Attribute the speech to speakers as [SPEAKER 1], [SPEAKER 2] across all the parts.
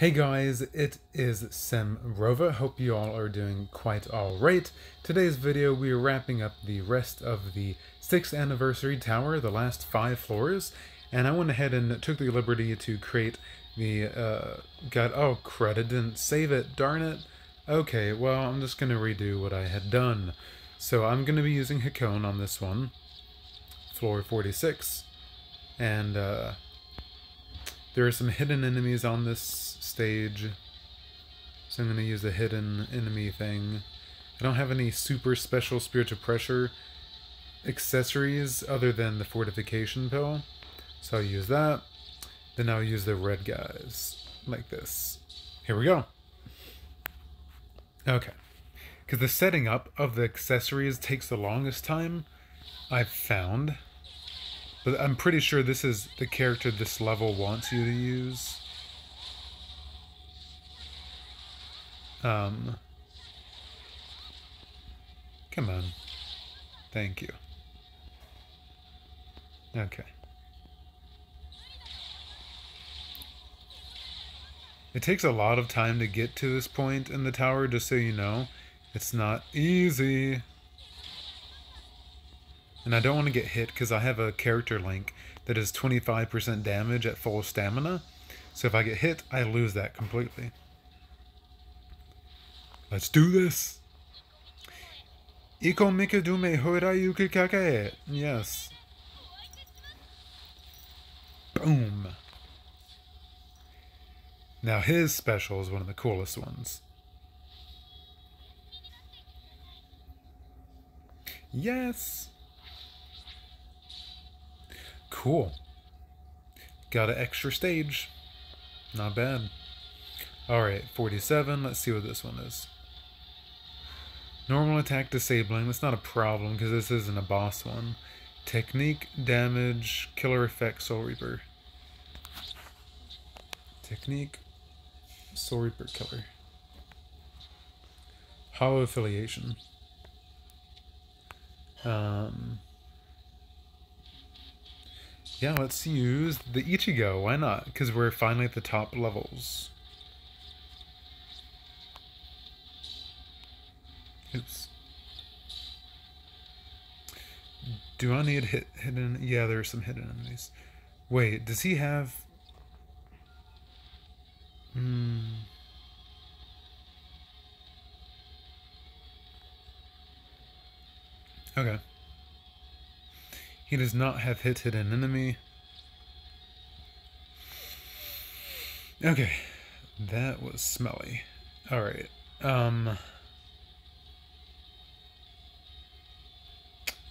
[SPEAKER 1] Hey guys, it is Sym Rover. Hope you all are doing quite alright. Today's video we are wrapping up the rest of the 6th anniversary tower, the last 5 floors, and I went ahead and took the liberty to create the, uh, got, oh crud, I didn't save it, darn it. Okay, well I'm just gonna redo what I had done. So I'm gonna be using Hikone on this one, floor 46, and, uh, there are some hidden enemies on this stage. So I'm going to use the hidden enemy thing. I don't have any super special spiritual pressure accessories other than the fortification pill. So I'll use that. Then I'll use the red guys like this. Here we go. Okay. Because the setting up of the accessories takes the longest time I've found. But I'm pretty sure this is the character this level wants you to use. Um, come on. Thank you. Okay. It takes a lot of time to get to this point in the tower, just so you know. It's not easy. And I don't want to get hit because I have a character link that is 25% damage at full stamina. So if I get hit, I lose that completely. Let's do this! Iko Mikadume Horayuki Kake! Yes. Boom! Now his special is one of the coolest ones. Yes! Cool. Got an extra stage. Not bad. Alright, 47. Let's see what this one is. Normal attack disabling. That's not a problem because this isn't a boss one. Technique, damage, killer effect, Soul Reaper. Technique, Soul Reaper killer. Hollow affiliation. Um, yeah, let's use the Ichigo. Why not? Because we're finally at the top levels. Oops. Do I need hit hidden? Yeah, there are some hidden enemies. Wait, does he have... Hmm... Okay. He does not have hit an enemy. Okay. That was smelly. Alright. Um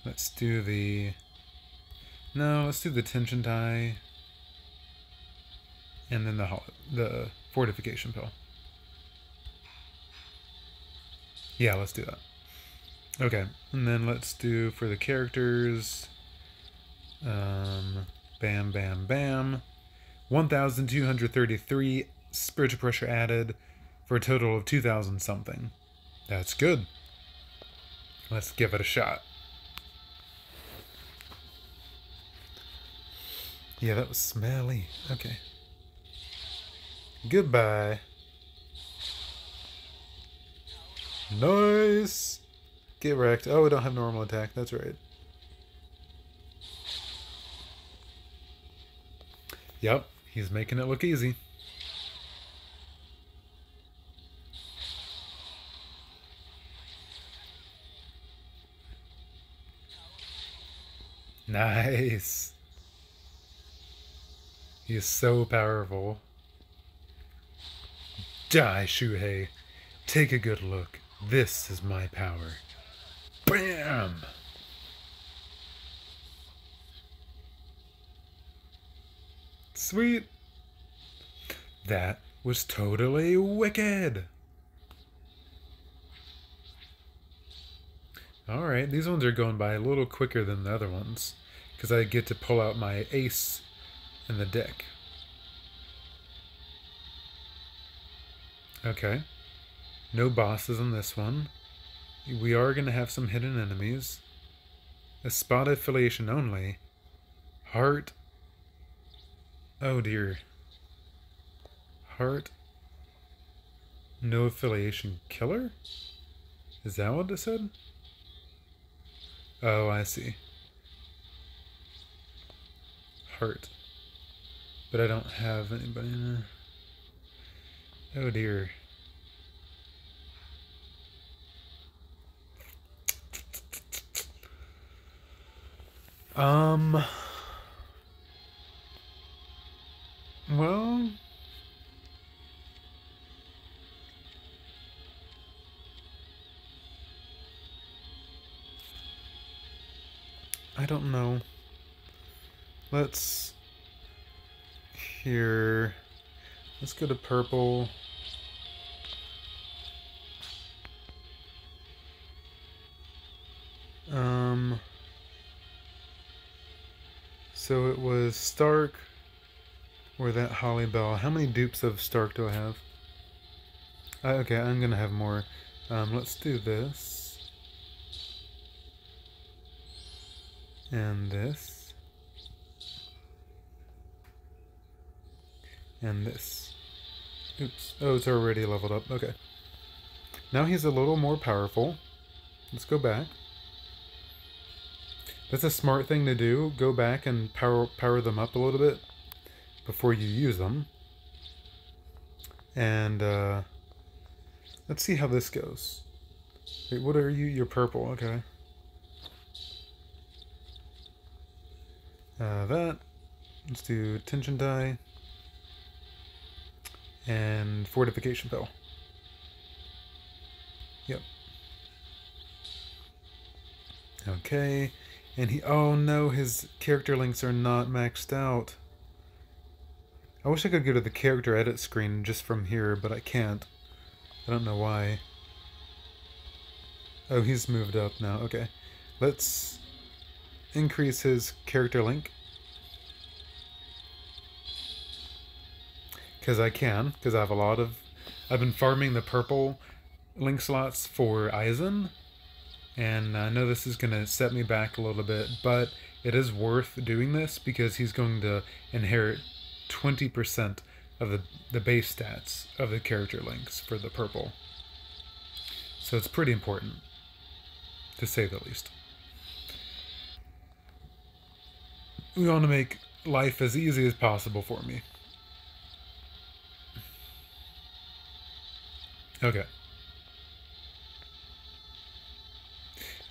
[SPEAKER 1] Let's do the No, let's do the tension tie. And then the the fortification pill. Yeah, let's do that. Okay, and then let's do for the characters um, bam, bam, bam. 1,233 spiritual pressure added for a total of 2,000 something. That's good. Let's give it a shot. Yeah, that was smelly. Okay. Goodbye. Nice! Get wrecked. Oh, we don't have normal attack. That's right. Yep, he's making it look easy. Nice. He is so powerful. Die, Shuhei. Take a good look. This is my power. BAM! Sweet. That was totally wicked. Alright, these ones are going by a little quicker than the other ones. Because I get to pull out my ace in the deck. Okay. No bosses on this one. We are going to have some hidden enemies. A spot affiliation only. Heart Oh dear. Heart No affiliation killer? Is that what it said? Oh, I see. Heart. But I don't have anybody. in There. Oh dear. Um. Well. I don't know. Let's here. Let's go to purple. Um so it was Stark or that Holly Bell. How many dupes of Stark do I have? Uh, okay, I'm gonna have more. Um, let's do this. and this and this. Oops. Oh it's already leveled up. Okay. Now he's a little more powerful. Let's go back. That's a smart thing to do. Go back and power power them up a little bit before you use them. And uh, let's see how this goes. Wait, what are you? You're purple. Okay. Uh, that. Let's do tension die. And fortification pill. Yep. Okay. And he, oh no, his character links are not maxed out. I wish I could go to the character edit screen just from here, but I can't. I don't know why. Oh, he's moved up now. Okay. Let's increase his character link. Because I can, because I have a lot of... I've been farming the purple link slots for Aizen, and I know this is going to set me back a little bit, but it is worth doing this because he's going to inherit 20% of the, the base stats of the character links for the purple. So it's pretty important, to say the least. We want to make life as easy as possible for me. Okay.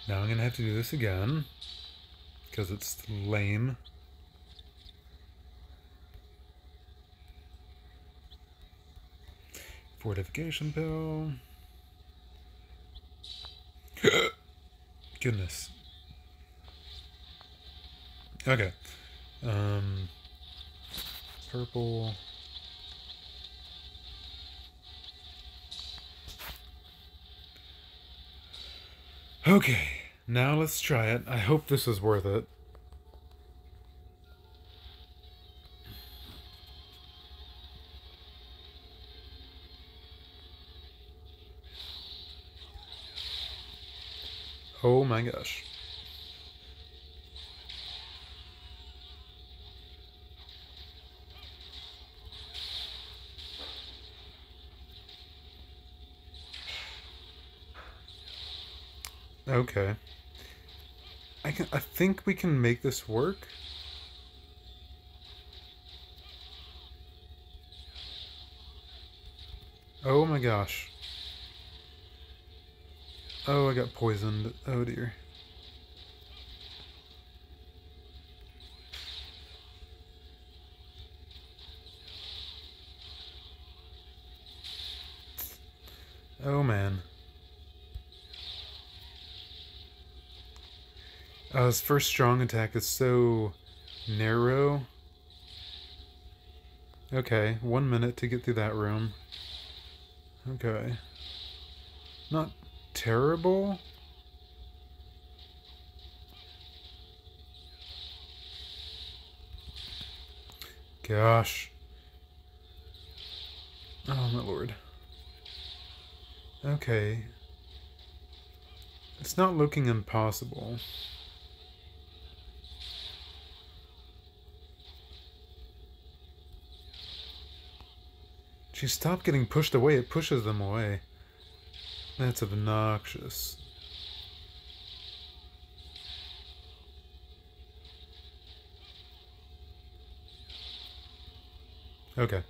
[SPEAKER 1] Now I'm going to have to do this again. Because it's lame. Fortification pill. Goodness. Okay. Um, purple. Okay, now let's try it. I hope this is worth it. Oh my gosh. Okay. I can I think we can make this work. Oh my gosh. Oh, I got poisoned. Oh dear. Oh man. Uh, Uh, his first strong attack is so narrow. Okay, one minute to get through that room. Okay. Not terrible. Gosh. Oh my lord. Okay. It's not looking impossible. She stopped getting pushed away. It pushes them away. That's obnoxious. Okay.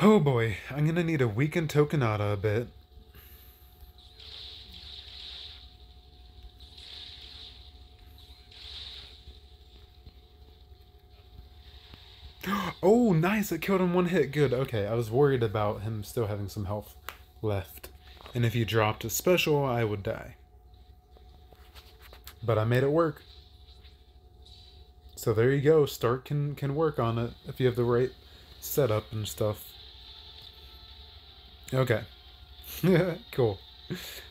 [SPEAKER 1] Oh boy, I'm gonna need a weakened Tokinada a bit. Oh, nice! It killed him one hit. Good. Okay, I was worried about him still having some health left. And if he dropped a special, I would die. But I made it work. So there you go. Stark can, can work on it if you have the right setup and stuff. Okay. cool.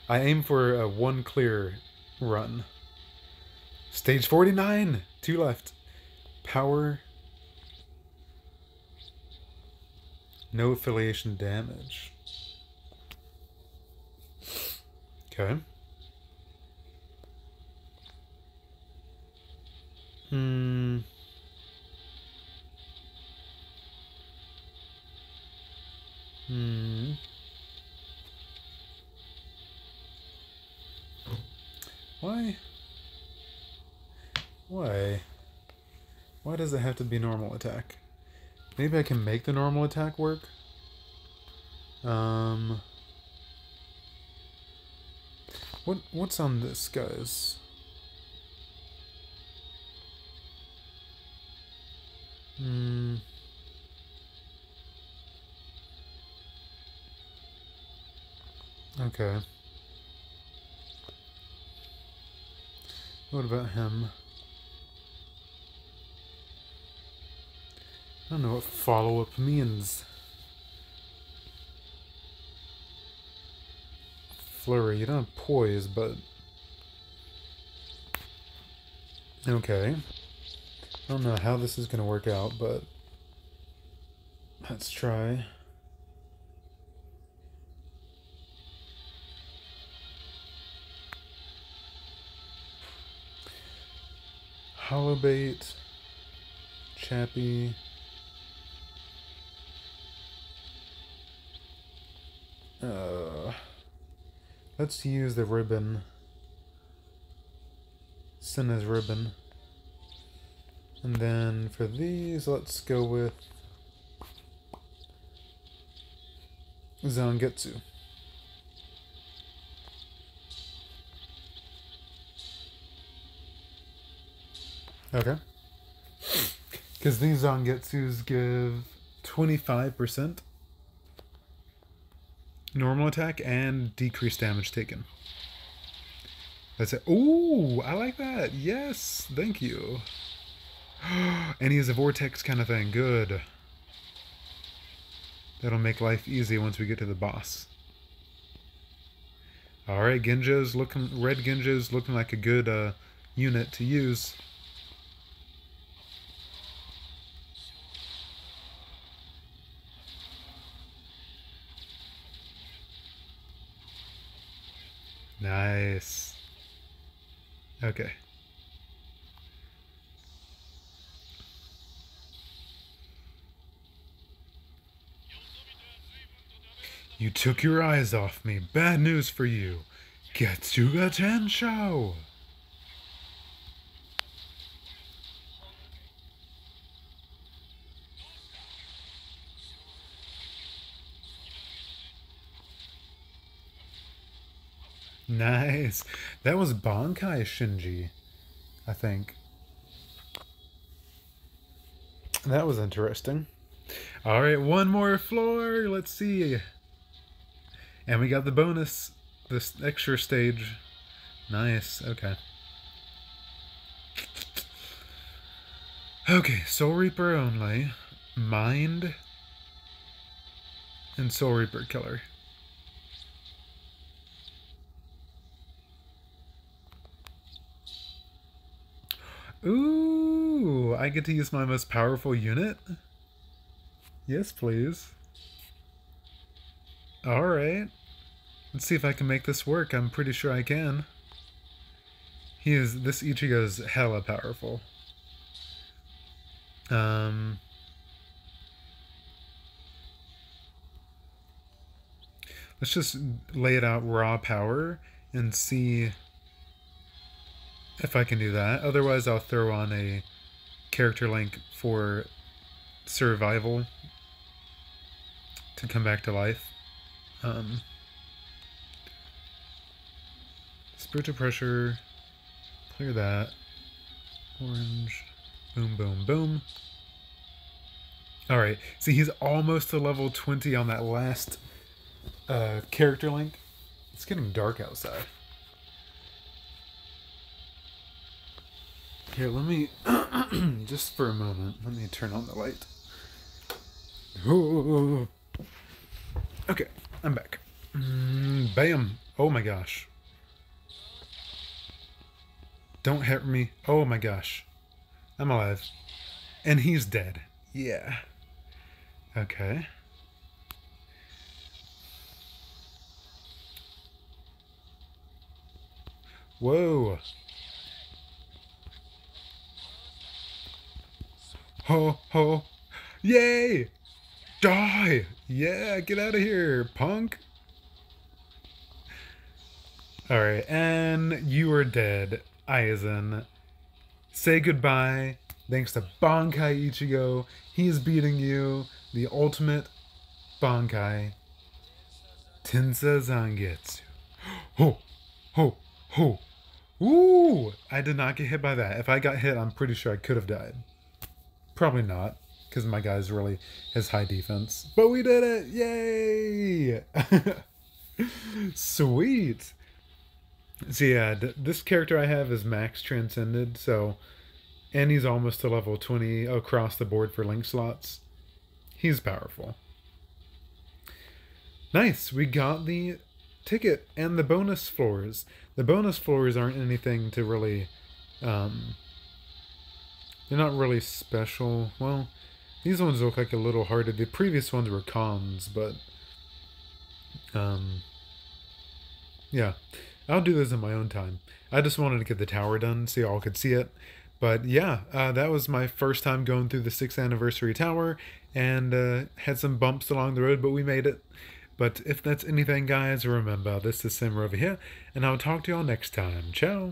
[SPEAKER 1] I aim for a one clear run. Stage 49! Two left. Power No affiliation damage. Okay. Hmm. Hmm. Why? Why? Why does it have to be normal attack? Maybe I can make the normal attack work. Um, what what's on this, guys? Hmm. Okay. What about him? I don't know what follow-up means. Flurry, you don't have poise, but... Okay. I don't know how this is going to work out, but... Let's try. Hollow bait, Chappie. Uh, let's use the ribbon. Senna's ribbon. And then for these, let's go with Zangetsu. Okay. Because these Zangetsus give 25% normal attack and decreased damage taken. That's it. Ooh, I like that. Yes, thank you. and he has a vortex kind of thing. Good. That'll make life easy once we get to the boss. Alright, Genja's looking red Genja's looking like a good uh, unit to use. Nice. Okay. You took your eyes off me. Bad news for you. Getsuga Tensho! Nice. That was Bankai Shinji, I think. That was interesting. All right, one more floor. Let's see. And we got the bonus, this extra stage. Nice. Okay. Okay, Soul Reaper only. Mind. And Soul Reaper Killer. Ooh, I get to use my most powerful unit? Yes, please. Alright. Let's see if I can make this work. I'm pretty sure I can. He is, this Ichigo's hella powerful. Um... Let's just lay it out raw power and see if I can do that. Otherwise, I'll throw on a character link for survival to come back to life. Um, spiritual pressure, clear that. Orange, boom, boom, boom. Alright, see he's almost to level 20 on that last uh, character link. It's getting dark outside. Here, let me, just for a moment, let me turn on the light. Okay, I'm back. Mm, bam. Oh my gosh. Don't hurt me. Oh my gosh. I'm alive. And he's dead. Yeah. Okay. Whoa. Ho, ho. Yay! Die! Yeah, get out of here, punk! Alright, and you are dead, Aizen. Say goodbye. Thanks to Bankai Ichigo. He is beating you. The ultimate Bankai. Tensa Zangetsu. Ho! Ho! Ho! Ooh! I did not get hit by that. If I got hit, I'm pretty sure I could have died. Probably not, because my guy's really has high defense. But we did it! Yay! Sweet! So yeah, this character I have is max transcended, so and he's almost to level 20 across the board for link slots. He's powerful. Nice, we got the ticket and the bonus floors. The bonus floors aren't anything to really um, they're not really special. Well, these ones look like a little harder. The previous ones were cons, but um, yeah, I'll do this in my own time. I just wanted to get the tower done so y'all could see it. But yeah, uh, that was my first time going through the 6th anniversary tower and uh, had some bumps along the road, but we made it. But if that's anything, guys, remember, this is Sym Rover here, and I'll talk to y'all next time. Ciao!